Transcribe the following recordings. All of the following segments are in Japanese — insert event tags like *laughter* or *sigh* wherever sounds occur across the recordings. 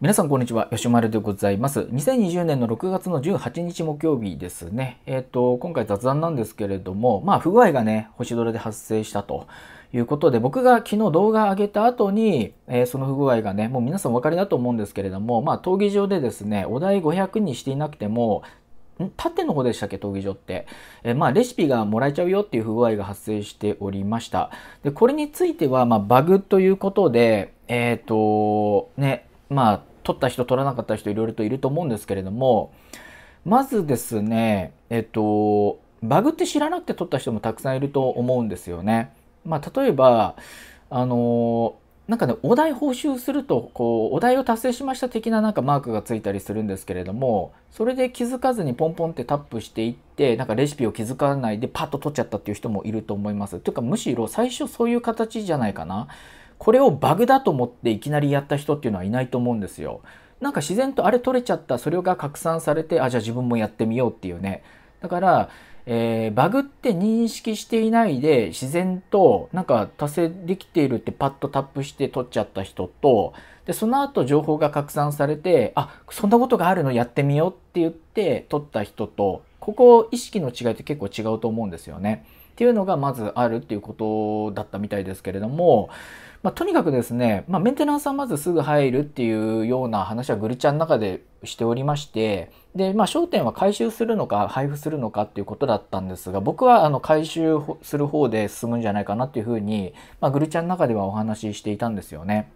皆さんこんにちは。吉丸でございます。2020年の6月の18日木曜日ですね。えっ、ー、と今回雑談なんですけれどもまあ不具合がね星ドラで発生したということで僕が昨日動画上げた後に、えー、その不具合がねもう皆さんお分かりだと思うんですけれどもまあ闘技場でですねお題500にしていなくても縦の方でしたっけ？闘技場って、え、まあレシピがもらえちゃうよっていう不具合が発生しておりました。でこれについてはまあバグということでえっ、ー、とねまあ取った人取らなかった人いろいろといると思うんですけれどもまずですねえっとバグって知らなくて取った人もたくさんいると思うんですよね。まあ、例えばあのなんかねお題報酬するとこうお題を達成しました的ななんかマークがついたりするんですけれどもそれで気づかずにポンポンってタップしていってなんかレシピを気づかないでパッと取っちゃったっていう人もいると思います。というかむしろ最初そういう形じゃないかな。これをバグだと思っていきなりやった人っていうのはいないと思うんですよ。なんか自然とあれ取れちゃったそれが拡散されてあじゃあ自分もやってみようっていうねだから、えー、バグって認識していないで自然となんか達成できているってパッとタップして取っちゃった人とでその後情報が拡散されてあそんなことがあるのやってみようって言って取った人とここ意識の違いって結構違うと思うんですよね。っていうのがまずあるっていうことだったみたいですけれどもまあ、とにかくですね、まあ、メンテナンスはまずすぐ入るっていうような話はグルチャの中でしておりましてで、まあ、焦点は回収するのか配布するのかっていうことだったんですが僕はあの回収する方で進むんじゃないかなっていうふうに、まあ、グルチャの中ではお話ししていたんですよね。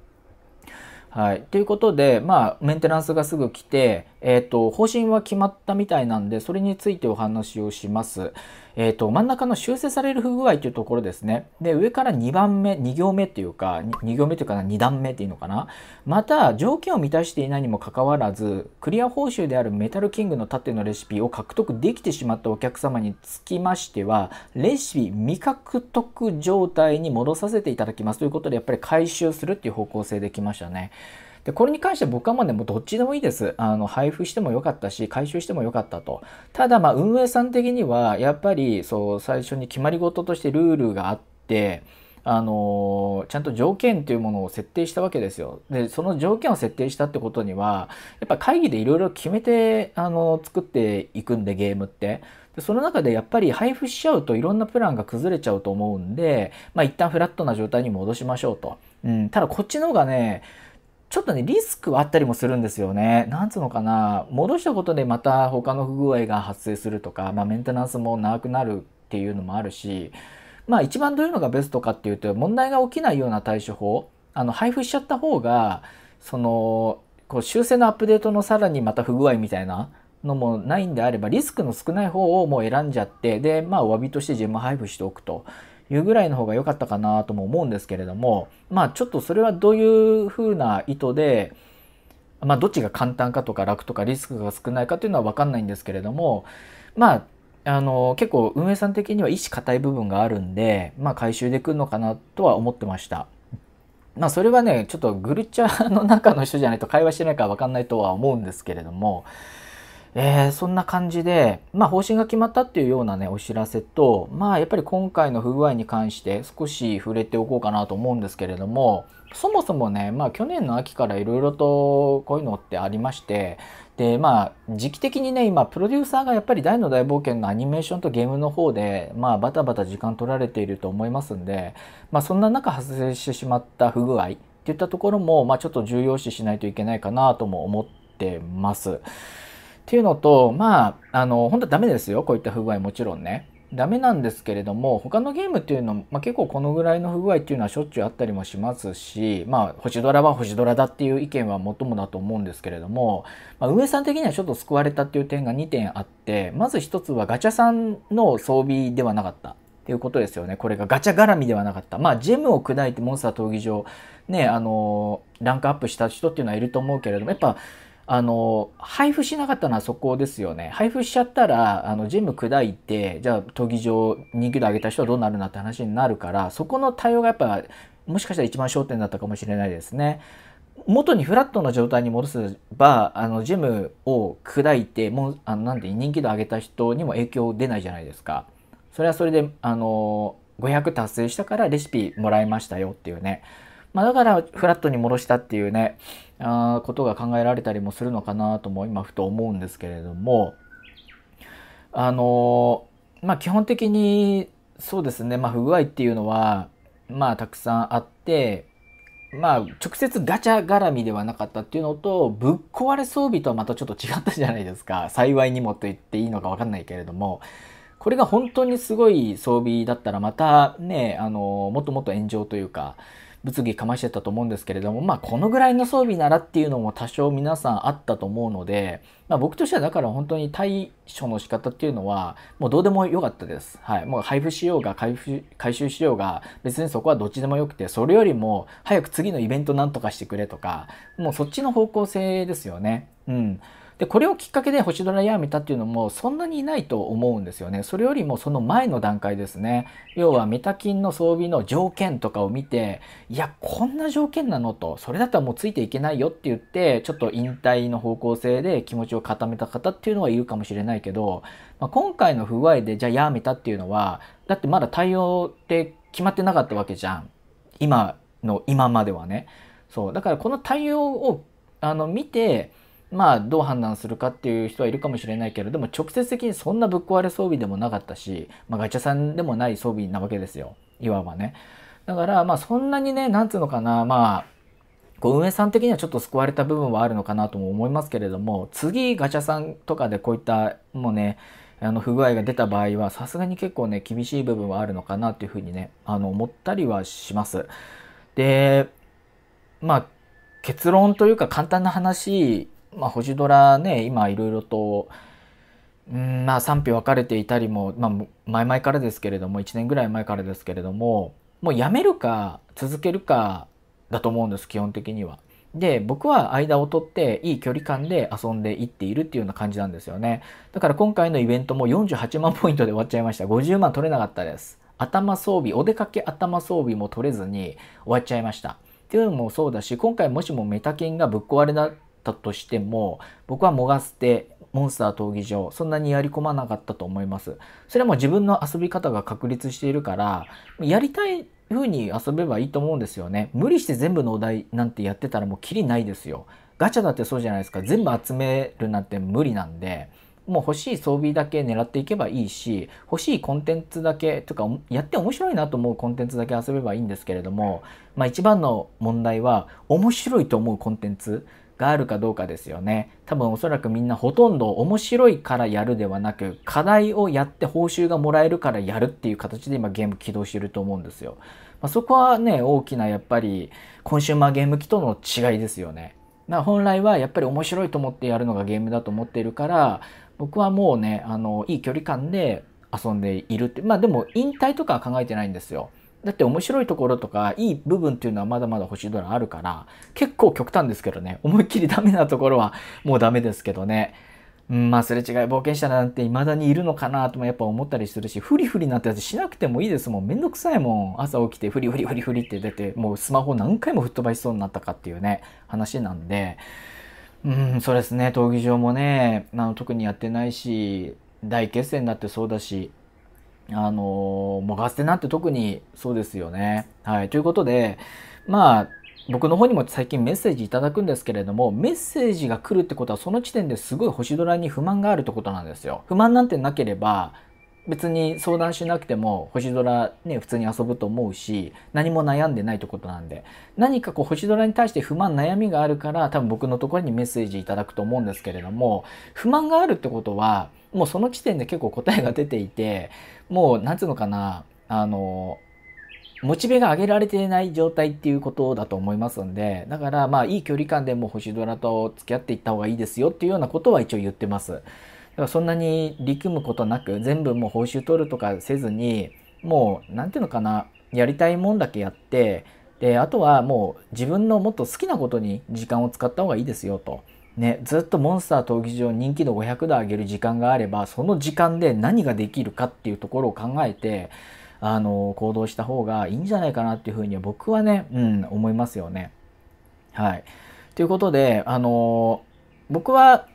はい。ということで、まあ、メンテナンスがすぐ来て、えっ、ー、と、方針は決まったみたいなんで、それについてお話をします。えっ、ー、と、真ん中の修正される不具合というところですね。で、上から2番目、2行目っていうか、2行目というかな、2段目っていうのかな。また、条件を満たしていないにもかかわらず、クリア報酬であるメタルキングの縦のレシピを獲得できてしまったお客様につきましては、レシピ未獲得状態に戻させていただきますということで、やっぱり回収するっていう方向性できましたね。で、これに関して僕はもうね、もうどっちでもいいです。あの、配布してもよかったし、回収してもよかったと。ただ、まあ、運営さん的には、やっぱり、そう、最初に決まり事としてルールがあって、あのちゃんと条件というものを設定したわけですよ。で、その条件を設定したってことには、やっぱ会議でいろいろ決めて、あの作っていくんで、ゲームって。でその中でやっぱり配布しちゃうといろんなプランが崩れちゃうと思うんで、まあ一旦フラットな状態に戻しましょうと。うん、ただこっちの方がね、ちょっとね、リスクはあったりもするんですよね。なんつうのかな、戻したことでまた他の不具合が発生するとか、まあメンテナンスも長くなるっていうのもあるし、まあ一番どういうのがベストかっていうと、問題が起きないような対処法、あの、配布しちゃった方が、その、こう修正のアップデートのさらにまた不具合みたいなのもないんであれば、リスクの少ない方をもう選んじゃって、で、まあお詫びとして自分配布しておくと。いうぐらいの方が良かったかなとも思うんですけれどもまあちょっとそれはどういうふうな意図でまあどっちが簡単かとか楽とかリスクが少ないかというのは分かんないんですけれどもまああの結構運営さん的には意思固い部分があるんでまあ回収でくるのかなとは思ってました。まあそれはねちょっとグルチャの中の人じゃないと会話してないから分かんないとは思うんですけれどもえー、そんな感じで、まあ、方針が決まったっていうようなね、お知らせと、まあ、やっぱり今回の不具合に関して少し触れておこうかなと思うんですけれども、そもそもね、まあ、去年の秋からいろいろとこういうのってありまして、で、まあ、時期的にね、今、プロデューサーがやっぱり大の大冒険のアニメーションとゲームの方で、まあ、バタバタ時間取られていると思いますんで、まあ、そんな中発生してしまった不具合っていったところも、まあ、ちょっと重要視しないといけないかなとも思ってます。っていうのと、まあ、あの、本当はダメですよ。こういった不具合もちろんね。ダメなんですけれども、他のゲームっていうの、まあ、結構このぐらいの不具合っていうのはしょっちゅうあったりもしますし、まあ、星ドラは星ドラだっていう意見はもっともだと思うんですけれども、まあ、運営さん的にはちょっと救われたっていう点が2点あって、まず1つはガチャさんの装備ではなかった。っていうことですよね。これがガチャ絡みではなかった。まあ、ジェムを砕いてモンスター闘技場、ね、あの、ランクアップした人っていうのはいると思うけれども、やっぱ、あの配布しなかったのはそこですよね配布しちゃったらあの全部砕いてじゃあ闘技場人気度上げた人はどうなるんだって話になるからそこの対応がやっぱもしかしたら一番焦点だったかもしれないですね。元にフラットな状態に戻せばあのジムを砕いてもうあのなんで人気度上げた人にも影響出ないじゃないですか。それはそれであの500達成したからレシピもらいましたよっていうね。まあ、だからフラットに戻したっていうねあことが考えられたりもするのかなとも今ふと思うんですけれどもあのまあ基本的にそうですねまあ不具合っていうのはまあたくさんあってまあ直接ガチャ絡みではなかったっていうのとぶっ壊れ装備とはまたちょっと違ったじゃないですか。幸いにもと言っていいのか分かんないけれども。これが本当にすごい装備だったらまたねあのもっともっと炎上というか物議かましてたと思うんですけれども、まあ、このぐらいの装備ならっていうのも多少皆さんあったと思うので、まあ、僕としてはだから本当に対処の仕方っていうのは、もうどうでもよかったです。はい。もう配布しようが回復、回収しようが、別にそこはどっちでもよくて、それよりも早く次のイベントなんとかしてくれとか、もうそっちの方向性ですよね。うん。でこれをきっかけで星ドラやめたっていうのもそんなにいないと思うんですよね。それよりもその前の段階ですね。要はメタキンの装備の条件とかを見て、いや、こんな条件なのと、それだったらもうついていけないよって言って、ちょっと引退の方向性で気持ちを固めた方っていうのはいるかもしれないけど、まあ、今回の不具合でじゃあやめたっていうのは、だってまだ対応って決まってなかったわけじゃん。今の、今まではね。そう。だからこの対応をあの見て、まあどう判断するかっていう人はいるかもしれないけれども直接的にそんなぶっ壊れ装備でもなかったし、まあ、ガチャさんでもない装備なわけですよ。いわばね。だからまあそんなにねなんつうのかな。まあこう運営さん的にはちょっと救われた部分はあるのかなとも思いますけれども次ガチャさんとかでこういったもうねあの不具合が出た場合はさすがに結構ね厳しい部分はあるのかなっていうふうにねあの思ったりはします。でまあ結論というか簡単な話まあ、星ドラね今いろいろとうんまあ賛否分かれていたりも、まあ、前々からですけれども1年ぐらい前からですけれどももうやめるか続けるかだと思うんです基本的には。で僕は間を取っていい距離感で遊んでいっているっていうような感じなんですよね。だから今回のイベントも48万ポイントで終わっちゃいました。50万取れなかったです。頭装備お出かけ頭装備も取れずに終わっちゃいました。っていうのもそうだし今回もしもメタキンがぶっ壊れだったとしても僕はもが捨てモンスター闘技場そんなにやり込まなかったと思います。それはもう自分の遊び方が確立しているからやりたい風に遊べばいいと思うんですよね。無理して全部のお題なんてやってたらもうキリないですよ。ガチャだってそうじゃないですか。全部集めるなんて無理なんでもう欲しい装備だけ狙っていけばいいし欲しいコンテンツだけとかやって面白いなと思うコンテンツだけ遊べばいいんですけれども、まあ、一番の問題は面白いと思うコンテンツがあるかどうかですよね。多分おそらくみんなほとんど面白いからやるではなく、課題をやって報酬がもらえるからやるっていう形で今ゲーム起動してると思うんですよ。まあ、そこはね、大きなやっぱりコンシューマーゲーム機との違いですよね。だ本来はやっぱり面白いと思ってやるのがゲームだと思っているから、僕はもうね、あの、いい距離感で遊んでいるって、まあでも引退とかは考えてないんですよ。だって面白いところとかいい部分っていうのはまだまだ星ドラあるから結構極端ですけどね。思いっきりダメなところはもうダメですけどね。うん、まあすれ違い冒険者なんて未だにいるのかなともやっぱ思ったりするしフリフリなんてやつしなくてもいいですもん。めんどくさいもん。朝起きてフリフリフリフリって出てもうスマホ何回も吹っ飛ばしそうになったかっていうね話なんで。うんそうですね。闘技場もねあの特にやってないし大決戦だってそうだしあのもうガステなんて特にそうですよね。はい。ということで、まあ、僕の方にも最近メッセージいただくんですけれども、メッセージが来るってことはその時点ですごい星ドラに不満があるってことなんですよ。不満なんてなければ、別に相談しなくても星空ね普通に遊ぶと思うし何も悩んでないってことなんで何かこう星空に対して不満悩みがあるから多分僕のところにメッセージいただくと思うんですけれども不満があるってことはもうその時点で結構答えが出ていてもう何つうのかなあのモチベが上げられていない状態っていうことだと思いますんでだからまあいい距離感でも星空と付き合っていった方がいいですよっていうようなことは一応言ってます。だからそんなに力むことなく全部もう報酬取るとかせずにもう何ていうのかなやりたいもんだけやってであとはもう自分のもっと好きなことに時間を使った方がいいですよと。ね、ずっとモンスター闘技場人気度500度上げる時間があればその時間で何ができるかっていうところを考えてあの行動した方がいいんじゃないかなっていうふうには僕はね、うん、思いますよね。はい。ということであの僕は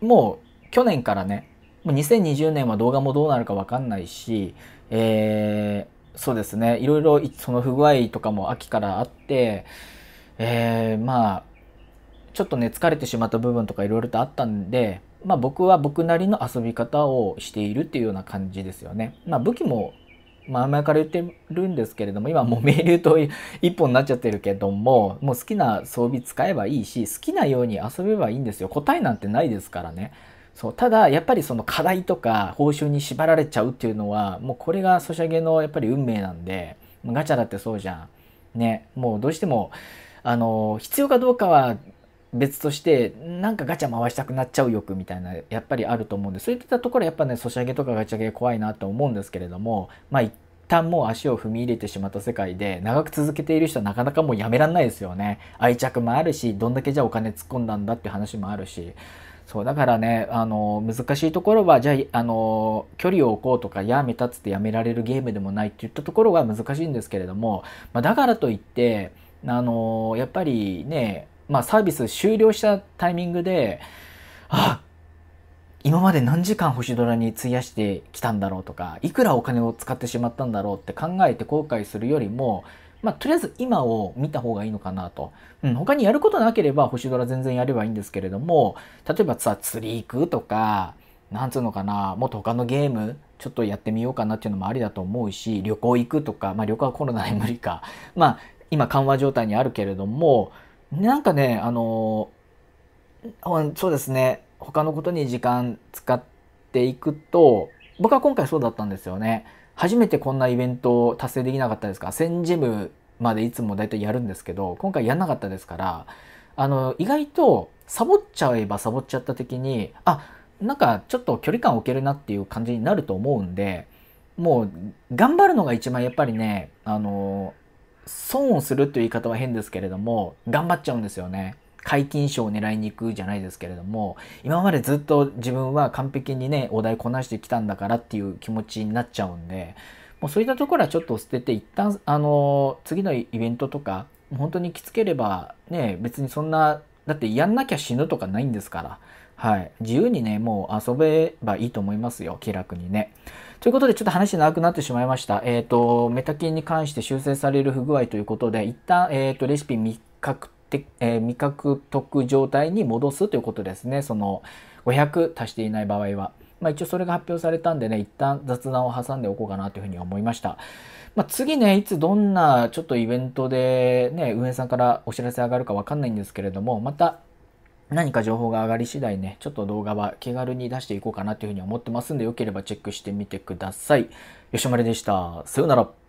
もう去年からね、2020年は動画もどうなるかわかんないし、えー、そうですね、いろいろその不具合とかも秋からあって、えー、まあ、ちょっとね疲れてしまった部分とかいろいろとあったんでまあ僕は僕なりの遊び方をしているっていうような感じですよね。まあ武器も前々から言ってるんですけれども今もう *laughs* 明流と一本になっちゃってるけどももう好きな装備使えばいいし好きなように遊べばいいんですよ。答えなんてないですからね。そうただやっぱりその課題とか報酬に縛られちゃうっていうのはもうこれがソシャゲのやっぱり運命なんでガチャだってそうじゃん。ねもうどうしてもあの必要かどうかは別としてなんかガチャ回したくなっちゃう欲みたいなやっぱりあると思うんでそういったところやっぱねソシャゲとかガチャゲ怖いなと思うんですけれどもまあ一旦もう足を踏み入れてしまった世界で長く続けている人はなかなかもうやめらんないですよね。愛着もあるしどんだけじゃあお金突っ込んだんだって話もあるし。そうだからねあの難しいところはじゃああの距離を置こうとかやめたっつってやめられるゲームでもないっていったところが難しいんですけれども、まあ、だからといってあのやっぱりねまあ、サービス終了したタイミングで、あ今まで何時間星ドラに費やしてきたんだろうとか、いくらお金を使ってしまったんだろうって考えて後悔するよりも、まあ、とりあえず今を見た方がいいのかなと。うん、他にやることなければ星ドラ全然やればいいんですけれども、例えばさ、釣り行くとか、なんつうのかな、もっと他のゲーム、ちょっとやってみようかなっていうのもありだと思うし、旅行行くとか、まあ旅行はコロナで無理か。まあ、今緩和状態にあるけれども、なんかね、あの、そうですね、他のことに時間使っていくと、僕は今回そうだったんですよね。初めてこんなイベントを達成できなかったですか？1000ジムまでいつも大体やるんですけど、今回やんなかったですから、あの、意外とサボっちゃえばサボっちゃった時に、あ、なんかちょっと距離感置けるなっていう感じになると思うんで、もう頑張るのが一番やっぱりね、あの、損をするという言い方は変ですけれども、頑張っちゃうんですよね。解禁賞を狙いに行くじゃないですけれども、今までずっと自分は完璧にね、お題こなしてきたんだからっていう気持ちになっちゃうんで、もうそういったところはちょっと捨てて、一旦、あの、次のイベントとか、本当にきつければ、ね、別にそんな、だってやんなきゃ死ぬとかないんですから、はい。自由にね、もう遊べばいいと思いますよ。気楽にね。ということで、ちょっと話長くなってしまいました。えっ、ー、と、メタキンに関して修正される不具合ということで、一旦、えっ、ー、と、レシピ未獲得、えー、未獲得状態に戻すということですね。その、500足していない場合は。まあ一応それが発表されたんでね、一旦雑談を挟んでおこうかなというふうに思いました。まあ、次ね、いつどんなちょっとイベントでね、運営さんからお知らせ上がるかわかんないんですけれども、また何か情報が上がり次第ね、ちょっと動画は気軽に出していこうかなというふうに思ってますんで、よければチェックしてみてください。吉丸でした。さようなら。